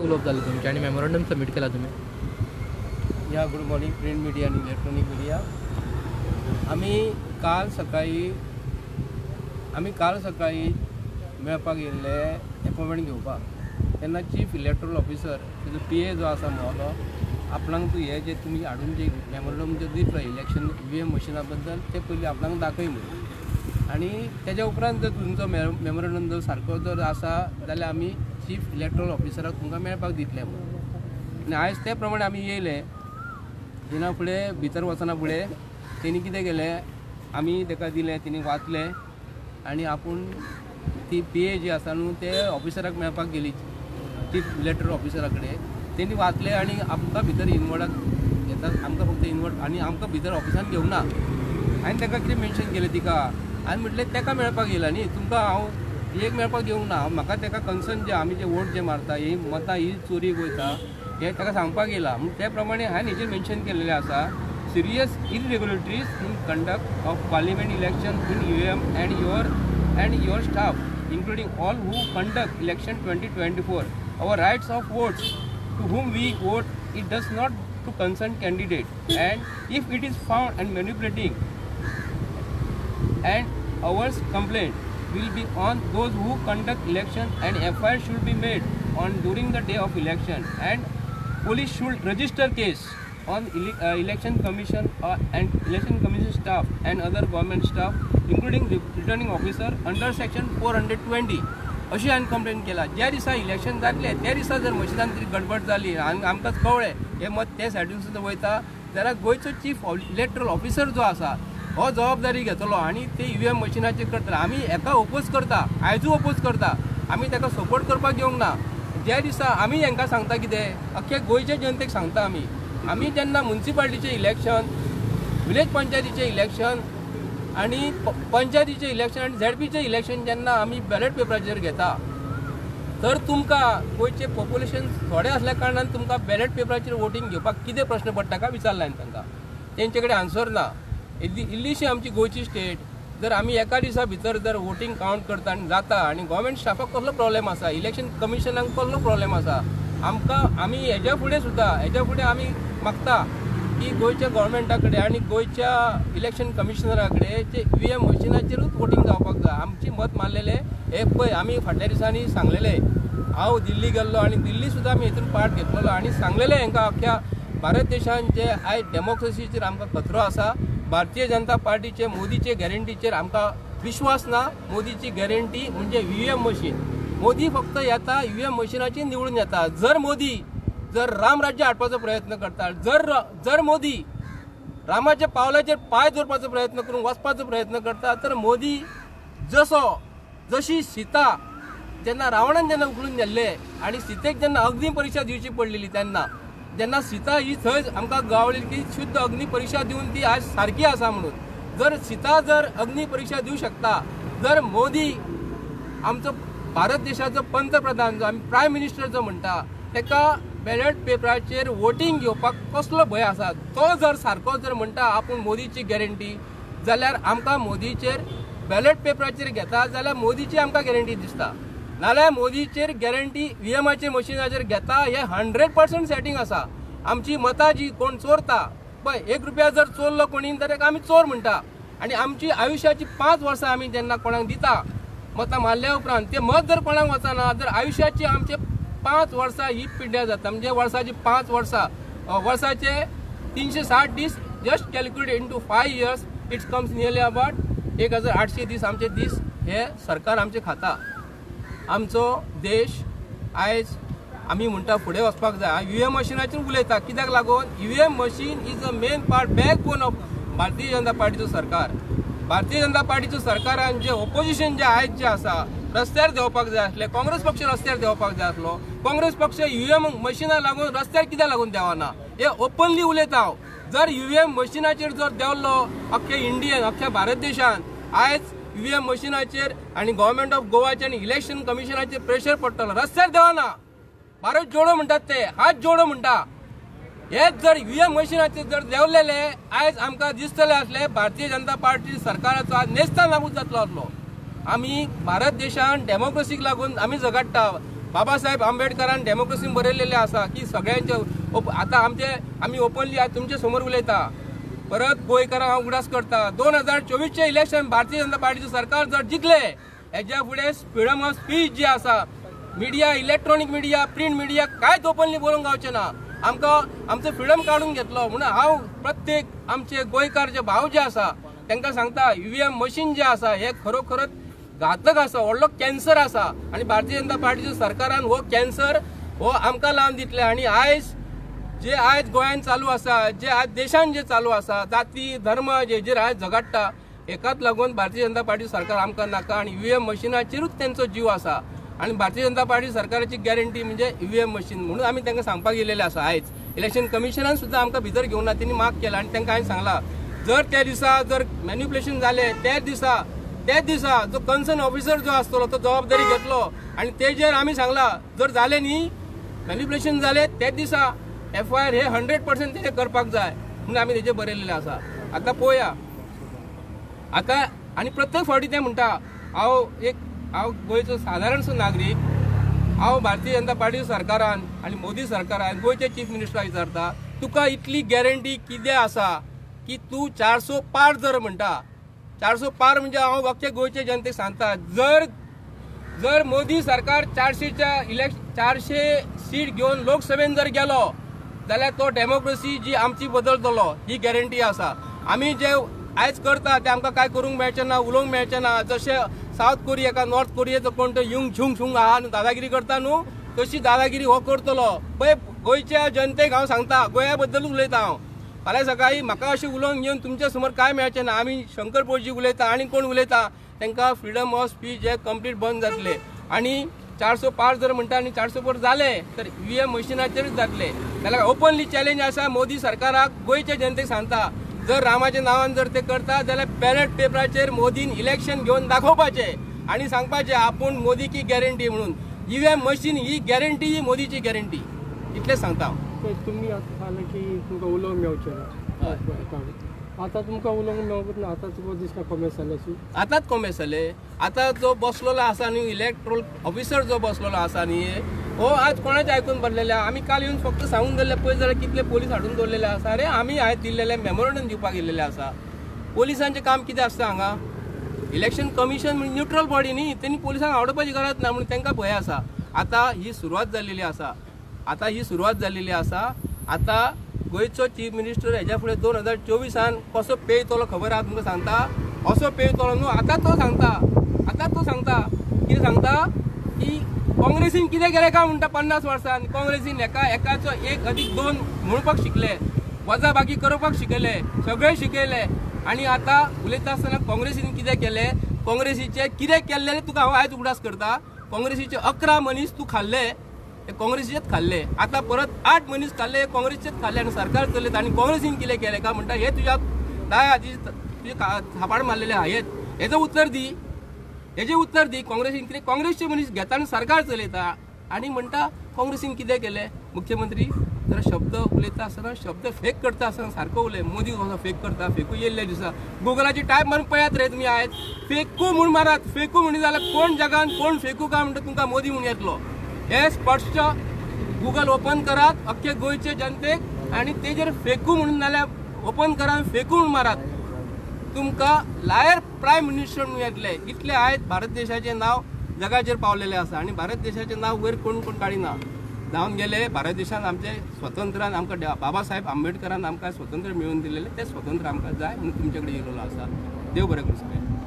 उलोवप झालं तुमचें आनी मेमोरंडम सबमिट केला तुमी या गुड मॉर्निंग प्रिंट मिडिया आणि इलेक्ट्रॉनिक मिडिया. आम्ही काल सकाळी आम्ही काल सकाळी मेळपाक येयल्ले एपॉयंटमेंट घेवपाक तेन्ना चीफ इलेक्ट्रल ऑफिसर तेजो पी ए जो आसा मोहलो आपणाक तूं हे जे तुमी हाडून जे मेमोरंडम जे दितलो इलेक्शन ई व्ही एम मशिना बद्दल ते पयलीं आपणाक दाखय म्हणून आनी तेज्या उपरांत जर तुमचो मेमोरंडम जर सारको जर आसा जाल्यार आमी चीफ इलेक्ट्रल ऑफिसराक तुमकां मेळपाक दितले म्हणून आनी आयज ते प्रमाणे आमी येयले दिना फुडें भितर वचना फुडें तेणी कितें केलें? आमी ताका दिलें तेणी वाचलें. आनी आपूण ती पी ए जी आसा न्हू ते ऑफिसराक मेळपाक गेली. चीफ इलेक्ट्रल ऑफिसरा कडेन तेणी वाचलें आनी आमकां भितर इनवर्डाक घेतात आमकां फक्त इनवर्ड आनी आमकां भितर ऑफिसान घेवंक ना हांवें ताका कितें मेन्शन केलें तिका? हांवें म्हटलें तेका मेळपाक येयला न्ही. तुमकां हांव एक मेळपाक येवंक ना. म्हाका तेका कन्सर्न जे आमी जे वोट जे मारता ही मतां ही चोरीक वयता हे ताका सांगपाक येयला म्हूण ते प्रमाणे हांवें हेजेर मेन्शन केलेलें आसा serious irregularities in conduct of parliament election in U M and your and your staff including all who conduct election twenty twenty four our rights of votes to whom we vote it does not to concern candidate and if it is found and manipulating, and ours complaint will be on those who conduct election and FIR should be made on during the day of election and police should register case on ele uh, election commission uh, and election commission staff and other government staff including the returning officer under section 420 अशी हांवें complain केला ज्या दिसा election जातलें त्या दिसा जर मशिदान कितें गडबड जाली आनी आमकां कळ्ळें हें मत ते सायडीन सुद्दां वयता जाल्यार गोंयचो चीफ इलेक्ट्रल ऑफिसर जो आसा हो जबाबदारी घेतलो आनी ते ई व्ही एम मशिनाचेर करतले आमी हेका ओपोज करता. आयजूय ओपोज करता. आमी ताका सपोर्ट करपाक येवंक ना. ज्या दिसा आमी हांकां सांगता कितें? अख्ख्या गोंयच्या जनतेक सांगता आमी आमी जेन्ना मुन्सिपाल्टीचें इलेक्शन विलेज पंचायतीचें इलेक्शन आनी पंचायतीचें इलेक्शन आनी झेडपीचें इलेक्शन जेन्ना आमी बॅलेट पेपराचेर घेता. तर तुमकां गोंयचें पॉप्युलेशन थोडें आसल्या कारणान तुमकां बॅलेट पेपराचेर वोटींग घेवपाक कितें प्रश्न पडटा काय विचारला हांवें तांकां तेंचे कडेन आन्सर ना. इल्लीशी आमची गोंयची स्टेट जर आमी एका दिसा भितर जर वोटींग कावंट करता आनी जाता आनी गोवोरमेंट स्टाफाक कसलो प्रॉब्लेम आसा इलेक्शन कमिशनाक कसलो प्रॉब्लेम आसा आमकां आमी हेज्या फुडें सुद्दां हेज्या फुडें आमी मागता की गोंयच्या गोवोरमेंटा कडेन आनी गोंयच्या इलेक्शन कमिशनरा कडेन जे ई व्ही एम मशिनाचेरूच वोटींग जावपाक जाय. आमचें मत मारलेलें हे पळय आमी फाटल्या दिसांनी सांगलेले. हांव दिल्ली गेल्लो आनी दिल्ली सुद्दां आमी हितून पार्ट घेतलेलो आनी सांगलेलें हांकां अख्ख्या भारत देशान जे आयज डेमोक्रेसीचेर आमकां खतरो आसा भारतीय जनता पार्टीचे मोदीचे गॅरंटीचेर आमकां विश्वास ना मोदीची गॅरंटी म्हणजे व्ही एम मशीन मोदी फक्त येता ई व्ही एम मशिनाची निवडून येता जर मोदी जर राम राज्य हाडपाचो प्रयत्न करता जर जर मोदी रामाच्या पावलाचेर पांय दवरपाचो प्रयत्न करून वचपाचो प्रयत्न करता तर मोदी जसो जशी सीता जेन्ना रावणान जेन्ना उखलून गेल्ले आनी सीतेक जेन्ना अग्नी परीक्षा दिवची पडलेली तेन्ना जेन्ना सीता ही थंयच आमकां गावली की शुद्ध अग्नी परीक्षा दिवन ती आज सारकी आसा म्हणून. जर सीता जर अग्नी परीक्षा दिवं शकता जर मोदी आमचो भारत देशाचो पंतप्रधान जो आमी प्रायम मिनिस्टर जो म्हणटा ताका बॅलेट पेपराचेर वोटींग घेवपाक कसलो भंय आसा तो जर सारको जर म्हणटा आपूण मोदीची गॅरंटी जाल्यार आमकां मोदीचेर बॅलेट पेपराचेर घेता जाल्यार मोदीची आमकां गॅरंटी दिसता. नाल्यार मोदीचेर गॅरंटी व्ही एमाचे मशिनाचेर घेता हे हंड्रेड पर्संट सेटींग आसा आमची मतां जी कोण चोरता? पळय एक रुपया जर चोरलो कोणी जाल्यार आमी चोर म्हणटा आनी आमची आयुश्याची पांच वर्सां आमी जेन्ना कोणाक दिता? मतां मारल्या उपरांत ते मत जर कोणाक वचना जर आयुश्याची आमचे पांच वर्सां ही पिड्ड्यार जाता. म्हणजे वर्साची पांच वर्सां वर्साचे तीनशे साठ दीस just calculate in two five years it's comes nearly about एक हजार आठशे दीस आमचे दीस हे सरकार आमचे खाता. आमचो देश आयज आमी म्हणटा फुडें वचपाक जाय. यू एम मशिनाचेर उलयता. कित्याक लागून? U M machine is a main part backbone of Bharatiya Janata पार्टीचो सरकार. भारतीय जनता पार्टीचो सरकारान जे ऑपोजिशन जे आयज जे आसा रस्त्यार देंवपाक जाय आसले काँग्रेस पक्ष रस्त्यार देंवपाक जाय आसलो काँग्रेस पक्ष युएम मशिना लागून रस्त्यार कित्याक लागून देंवना हे ओपनली उलयता हांव. जर युएम मशिनाचेर जर देंवलो अख्ख्या इंडियन अख्ख्या भारत देशान आयज ईव्हीएम एम मशिनाचेर आनी गोव्हर्मेंट ऑफ गोवाचे आनी इलेक्शन कमिशनाचेर प्रेशर पडटलो रस्त्यार देवाना. भारत जोडो म्हणटात ते. हात जोडो म्हणटा हेच जर ईव्हीएम एम मशिनाचेर जर देंवलेले आयज आमकां दिसतले असले भारतीय जनता पार्टी सरकाराचो आज नेस्तान नाबूद जातलो आसलो आमी भारत देशान डेमोक्रेसीक लागून आमी झगडटा. बाबासाहेब आंबेडकरान डेमोक्रेसीन बरयलेले आसा की सगळ्यांचे आतां आता आमचे आम्ही ओपनली आज तुमच्यासमोर उलयता. परत गोंयकारांक हांव उगडास करता. दोन हजार चोवीसचे इलेक्शन भारतीय जनता पार्टीचे सरकार जर जिंकले हेच्या फुडें फ्रिडम ऑफ स्पीच जी आसा media electronic media print media कांयच ओपनली बरोवंक गावचे ना? आमकां आमचो फ्रिडम काडून घेतलो. म्हणून हांव प्रत्येक आमचे गोंयकार जे भाव जे आसा तांकां सांगता ईव्हीएम मशीन जे आसा हे खरोखरच घातक आसा व्हडलो कॅन्सर आसा आनी भारतीय जनता पार्टीच्या सरकारान हो कॅन्सर हो आमकां लावन दितले. आनी आयज जे आयज गोंयांत चालू आसा जे आयज देशान जे चालू आसा जाती धर्म जेजेर आयज झगडटा एकाच लागून भारतीय जनता पार्टी सरकार आमकां नाका आनी ईव्हीएम मशिनाचेरूच तेंचो जीव आसा आनी भारतीय जनता पार्टी सरकाराची गॅरंटी म्हणजे ईव्हीएम मशीन म्हणून आमी तांकां सांगपाक गेलेले आसा आयज इलेक्शन कमिशनान सुद्दां आमकां भितर घेऊन ना त्यांनी माग केला आनी तांकां हांवें सांगला जर त्या दिसा जर मॅन्युप्युलेशन जालें त्याच दिसा त्याच दिसा जो कन्सर्न ऑफिसर जो आसतलो तो जबाबदारी घेतलो आनी तेजेर आमी सांगला जर जालें न्ही मॅन्युप्युलेशन जालें त्याच दिसा एफ आय आर हे हंड्रेड पर्सेंट तेजे करपाक जाय म्हणून आमी तेजेर बरयलेलें आसा. आतां पळोवया आतां आनी प्रत्येक फावटी तें म्हणटा हांव एक हांव गोंयचो सादारणसो नागरीक हांव भारतीय जनता पार्टी सरकारान आनी मोदी सरकारान गोंयचे चीफ मिनिस्टराक विचारता तुका इतली गॅरंटी कितें आसा की तूं चारसो पार जर म्हणटा चारसो पार म्हणजे हांव अख्ख्या गोंयचे जनतेक सांगता जर जर मोदी सरकार चारशेच्या इलेक्शन चारशे सीट घेवन लोकसभेन जर गेलो जाल्यार तो डेमोक्रेसी जी आमची बदलतलो ही गॅरंटी आसा. आमी जे आयज करता ते आमकां कांय करूंक मेळचें ना उलोवंक मेळचें ना. जशें सावथ कोरिया नॉर्थ कोरियेचो कोण तो युंग झुंग झुंग आहा न्हू दादागिरी करता न्हू तशी दादागिरी हो करतलो. पळय गोंयच्या जनतेक हांव सांगता गोंया बद्दल उलयता हांव. फाल्यां सकाळी म्हाका अशें उलोवंक घेवन तुमच्यासमोर कांय मेळचें ना आमी शंकर पोळजी उलयता आनी कोण उलयता? तांकां फ्रिडम ऑफ स्पीच हे कंप्लीट बंद जातले. आनी चारसो पार जर म्हणटा आनी चारसो पार जाले तर ईव्हीएम मशिनाचेरूच जातले. जाल्यार ओपनली चॅलेंज आसा मोदी सरकाराक गोंयच्या जनतेक सांगता. जर रामाच्या नांवान जर ते करता जाल्यार बॅलेट पेपराचेर मोदीन इलेक्शन घेवन दाखोवपाचें आनी सांगपाचें आपूण मोदी की गॅरंटी म्हणून ईव्हीएम मशीन ही गॅरंटी ही मोदीची गॅरंटी इतलेंच सांगता. हांव तर तुमी सांगलें की तुमकां उलोवंक मेळचें आतां तुमकां उलोवंक मेळपूच ना आतां तुका दिसता कमी जाले आतांच कमेस जाले आता जो बसलेलो आसा न्ही इलेक्ट्रोल ऑफिसर जो बसलेलो आसा न्ही हो आज कोणाचे आयकून पडलेले आमी काल येवन फक्त सांगून गेल्ले पळय जाल्यार कितले पोलीस हाडून दवरलेले आसा अरे आमी आयज दिल्लेले मेमोरंडम दिवपाक गेल्लेले आसा पोलिसांचें काम कितें आसता हांगा इलेक्शन कमिशन म्हणजे न्युट्रल बॉडी न्ही तेणी पोलिसांक आवडपाची गरज ना म्हणून तांकां भंय आसा आतां ही सुरवात जाल्लेली आसा आतां ही सुरवात जाल्लेली आसा आतां गोंयचो चीफ मिनिस्टर हेज्या फुडें दोन हजार चोवीसान कसो पेयतलो खबर आहा तुमकां सांगता? असो पेयतलो न्हू आतां तो सांगता. आतां तो सांगता. कितें सांगता? की काँग्रेसीन कितें केलें काय म्हणटा पन्नास वर्सां काँग्रेसीन एका एकाचो एक अदीक दोन म्हणपाक शिकले. वजा बाकी करपाक शिकयले सगळें शिकयले आनी आतां उलयता आसतना काँग्रेसीन कितें केलें? काँग्रेसीचें कितें केल्लें तुका हांव आयज उगडास करता? काँग्रेसीचे अकरा मनीस तूं खाल्ले. हे काँग्रेसीचेच खाल्ले. आतां परत आठ मनीस खाल्ले काँग्रेसीचेच खाल्ले आनी सरकार चलयत आनी काँग्रेसीन कितें केलें काय म्हणटा हे तुज्या दाय हाजी तुजे थापाड मारलेले हायेत हे उत्तर दी. हेजे उत्तर दी. काँग्रेसीन कितें काँग्रेसचे मनीस घेता आनी सरकार चलयता आनी म्हणटा काँग्रेसीन कितें केलें? मुख्यमंत्री जर शब्द उलयता आसतना शब्द फेक करता आसतना सारको उलय मोदी कसो फेक करता फेकू येयल्ले दिसा गुगलाची टायप मारून पळयात रे तुमी आयज फेकू म्हूण मारात फेकू म्हणली जाल्यार कोण जगान कोण फेकू काय म्हणटा तुमकां मोदी म्हूण येतलो हे स्पश्ट गुगल ओपन करात अख्खे गोंयचे जनतेक आनी तेजेर फेकू म्हणून नाल्यार ओपन करा फेकून मारात तुमकां लायर प्रायम मिनिस्टर म्हणून येतले. इतले आयज भारत देशाचें नांव जगाचेर पावलेलें आसा आनी भारत देशाचें नांव वयर कोण कोण काडिना जावन गेले. भारत देशान आमचे स्वतंत्रान आमकां बाबासाहेब आंबेडकरान आमकां स्वतंत्र मेळून दिलेले. तें स्वतंत्र आमकां जाय म्हणून तुमचे कडेन येयलेलो आसा देव बरें करूं सगळें